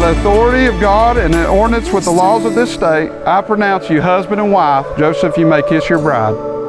the authority of God and in ordinance with the laws of this state, I pronounce you husband and wife. Joseph, you may kiss your bride.